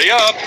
Hurry up!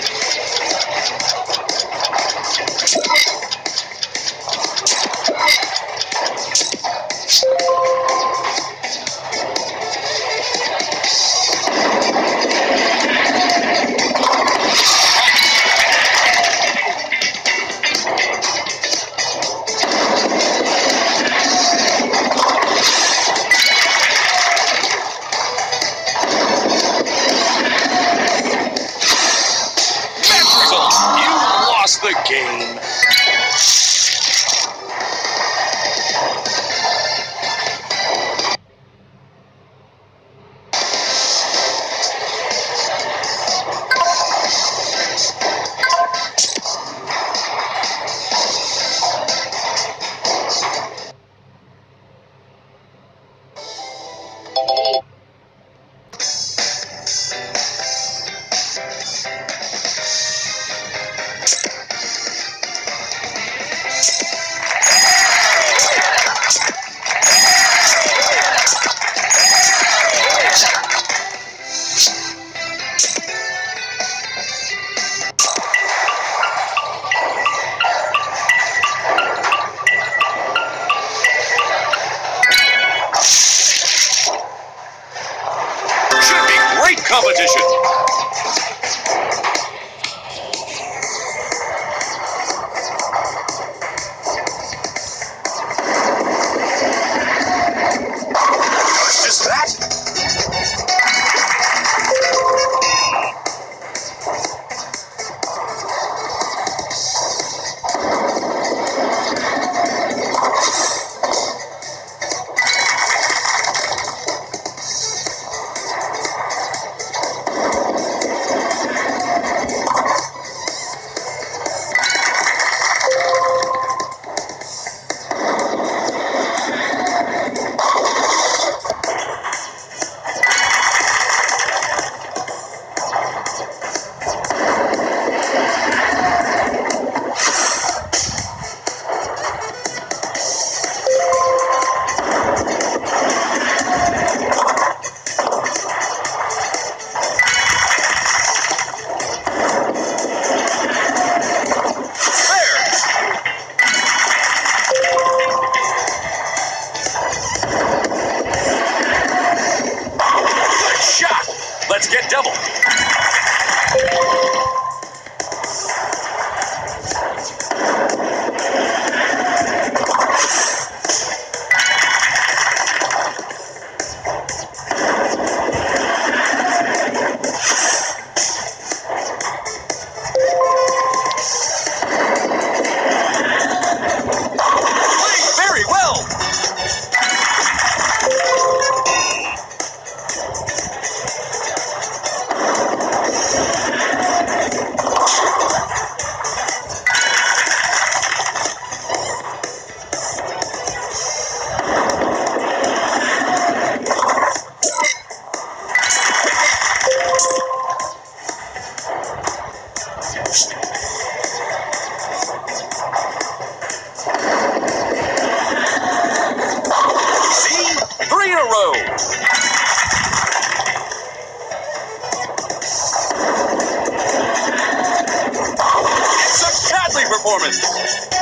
it's a Romero. performance.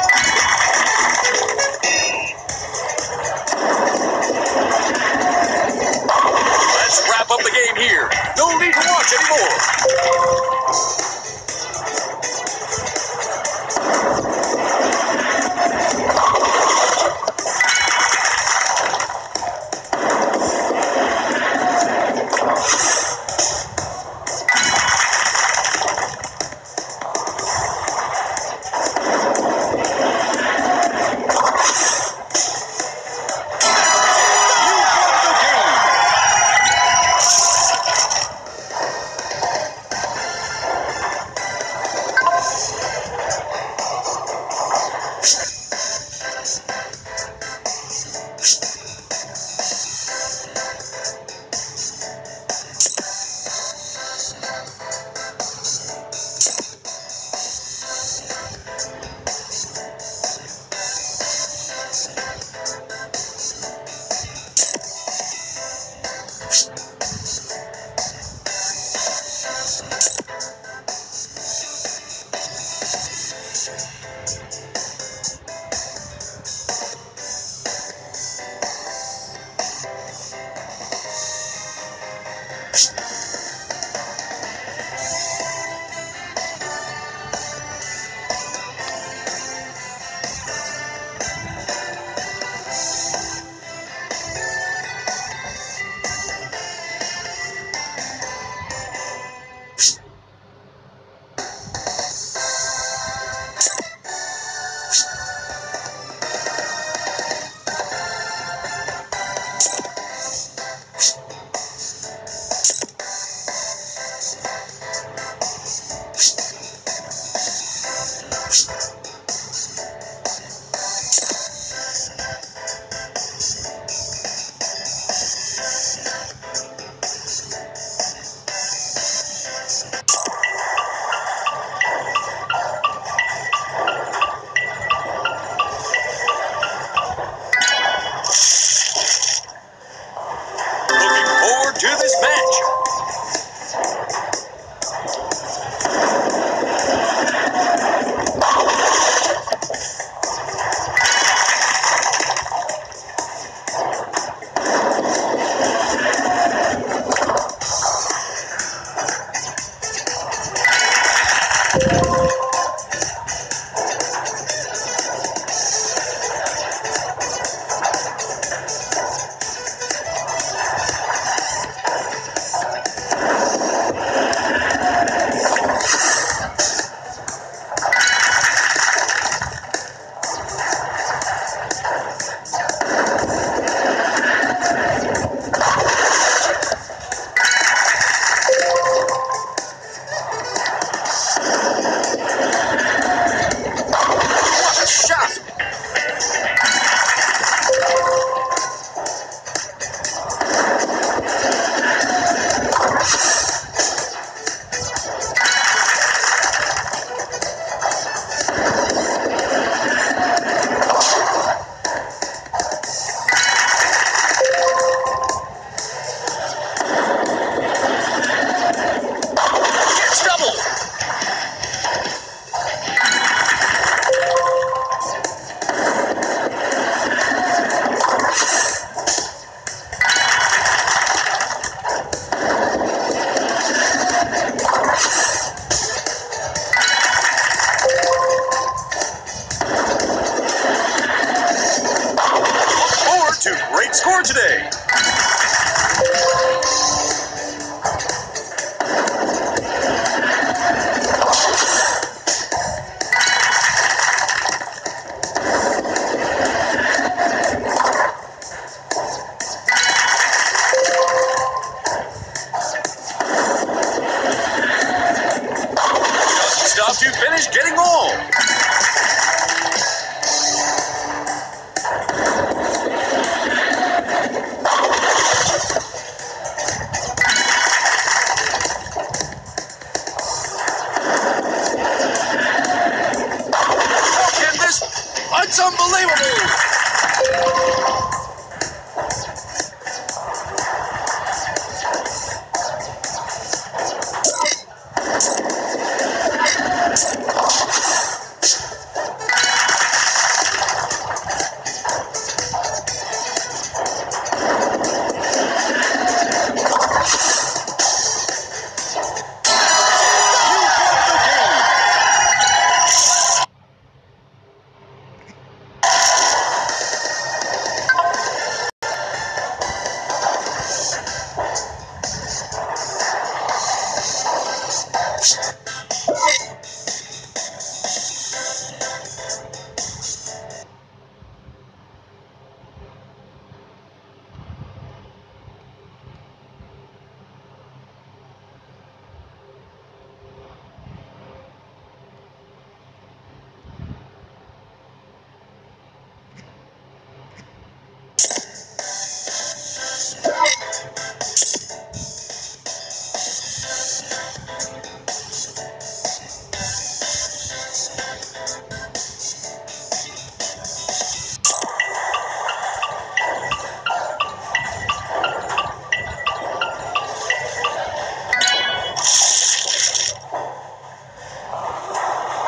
что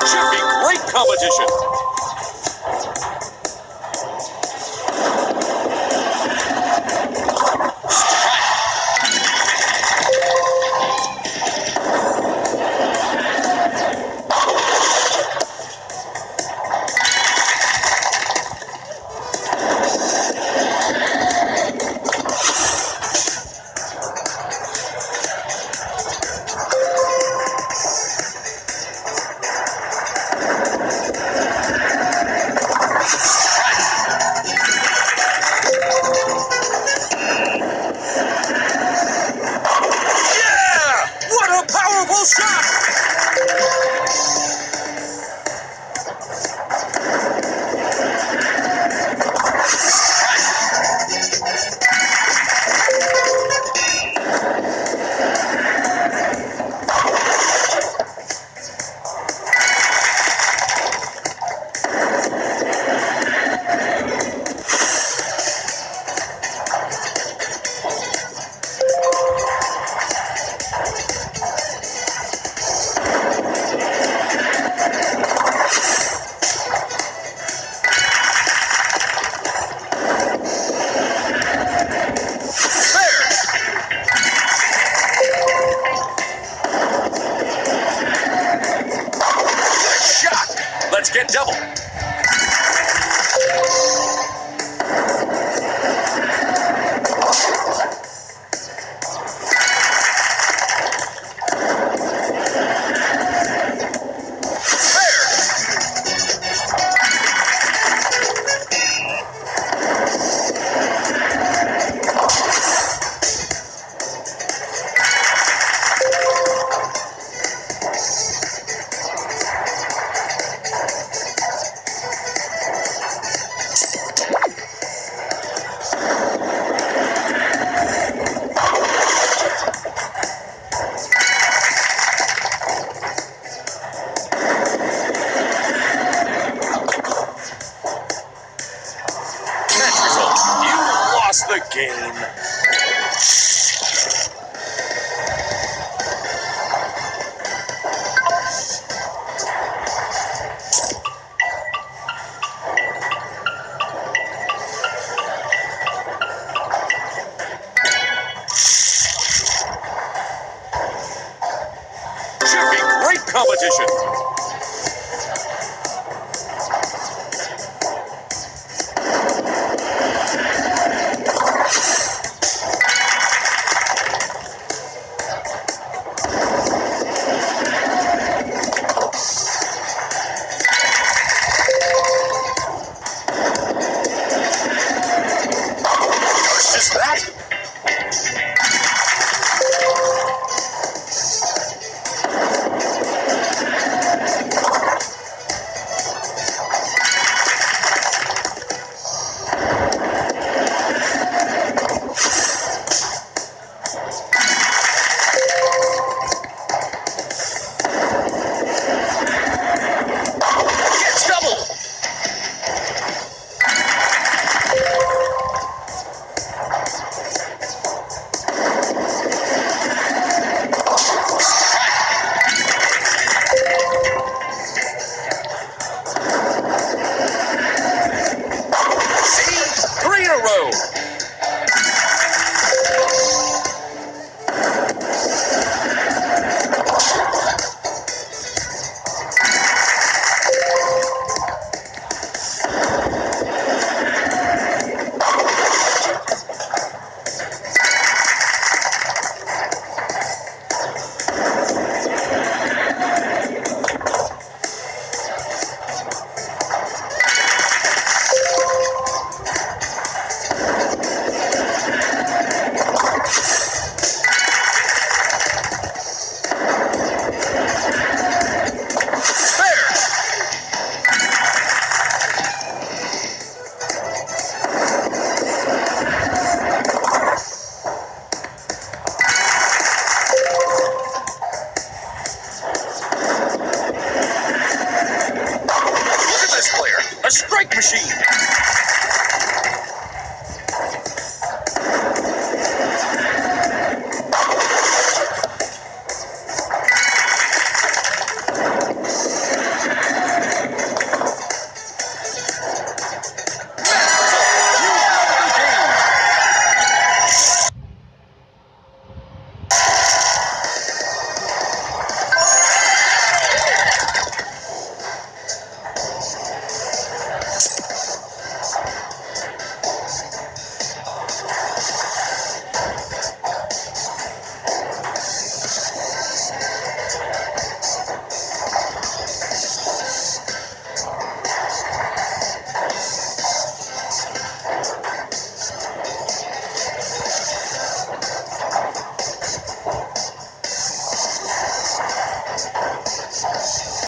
Should be great competition. Competition.